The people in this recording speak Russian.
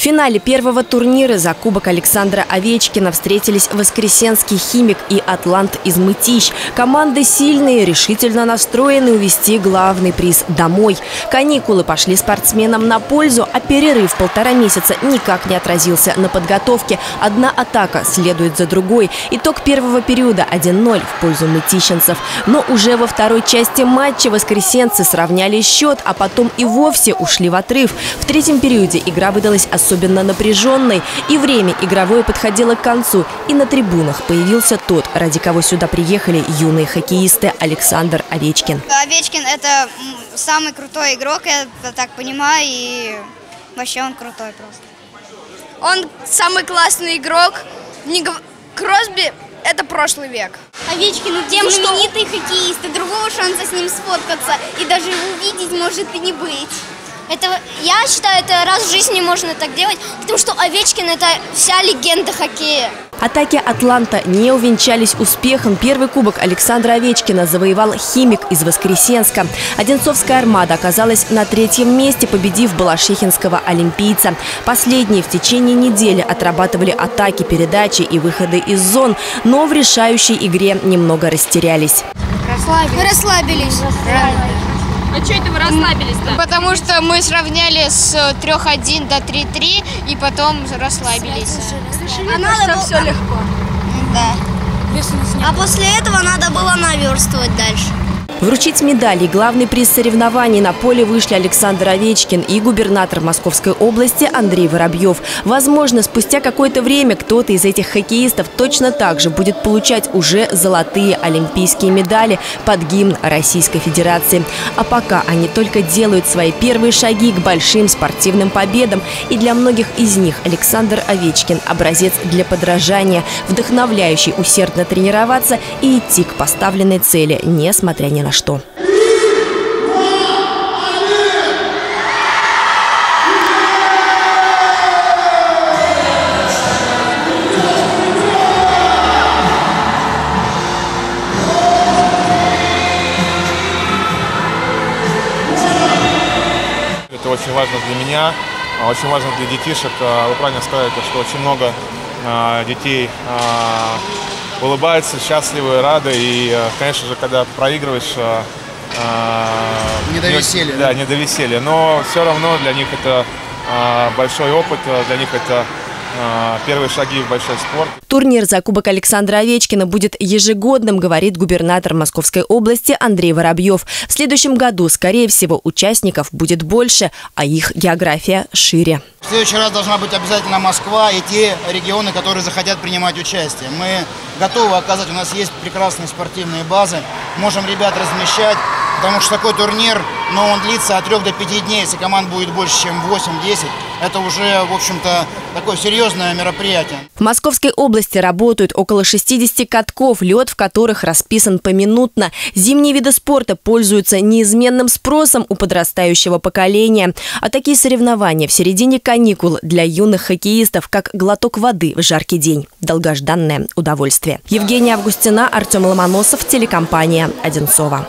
В финале первого турнира за Кубок Александра Овечкина встретились Воскресенский химик и Атлант из Мытищ. Команды сильные, решительно настроены увести главный приз домой. Каникулы пошли спортсменам на пользу, а перерыв полтора месяца никак не отразился на подготовке. Одна атака следует за другой. Итог первого периода 1-0 в пользу мытищенцев. Но уже во второй части матча воскресенцы сравняли счет, а потом и вовсе ушли в отрыв. В третьем периоде игра выдалась особенно особенно напряженной, и время игровое подходило к концу, и на трибунах появился тот, ради кого сюда приехали юные хоккеисты Александр Овечкин. Овечкин – это самый крутой игрок, я так понимаю, и вообще он крутой просто. Он самый классный игрок. Кросби – это прошлый век. Овечкин тем, знаменитый что... хоккеист, и другого шанса с ним сфоткаться и даже увидеть может и не быть. Это, я считаю, это раз в жизни можно так делать, потому что Овечкин – это вся легенда хоккея. Атаки «Атланта» не увенчались успехом. Первый кубок Александра Овечкина завоевал «Химик» из Воскресенска. Одинцовская «Армада» оказалась на третьем месте, победив балашихинского «Олимпийца». Последние в течение недели отрабатывали атаки, передачи и выходы из зон, но в решающей игре немного растерялись. Расслабились. Расслабились. Расслабились. А что это вы расслабились-то? Потому что мы сравняли с 3-1 до 3-3 и потом расслабились. А надо было... все легко. Да. А после этого надо было наверстывать дальше. Вручить медали главный приз соревнований на поле вышли Александр Овечкин и губернатор Московской области Андрей Воробьев. Возможно, спустя какое-то время кто-то из этих хоккеистов точно так же будет получать уже золотые олимпийские медали под гимн Российской Федерации. А пока они только делают свои первые шаги к большим спортивным победам. И для многих из них Александр Овечкин – образец для подражания, вдохновляющий усердно тренироваться и идти к поставленной цели, несмотря ни на на что. Это очень важно для меня, а очень важно для детишек. А, вы правильно сказали, что очень много а, детей улыбаются, счастливы, рады. И, э, конечно же, когда проигрываешь... Э, э, не до веселья. Да, не до веселья. Но все равно для них это большой опыт, для них это первые шаги в большой спорт. Турнир за Кубок Александра Овечкина будет ежегодным, говорит губернатор Московской области Андрей Воробьев. В следующем году, скорее всего, участников будет больше, а их география шире. В следующий раз должна быть обязательно Москва и те регионы, которые захотят принимать участие. Мы готовы оказать, у нас есть прекрасные спортивные базы, можем ребят размещать, потому что такой турнир, но он длится от 3 до 5 дней, если команд будет больше, чем 8-10, это уже, в общем-то, такое серьезное мероприятие. В Московской области работают около 60 катков, лед в которых расписан поминутно. Зимние виды спорта пользуются неизменным спросом у подрастающего поколения. А такие соревнования в середине каникул для юных хоккеистов, как глоток воды в жаркий день. Долгожданное удовольствие. Евгения Августина, Артем Ломоносов, телекомпания «Одинцова».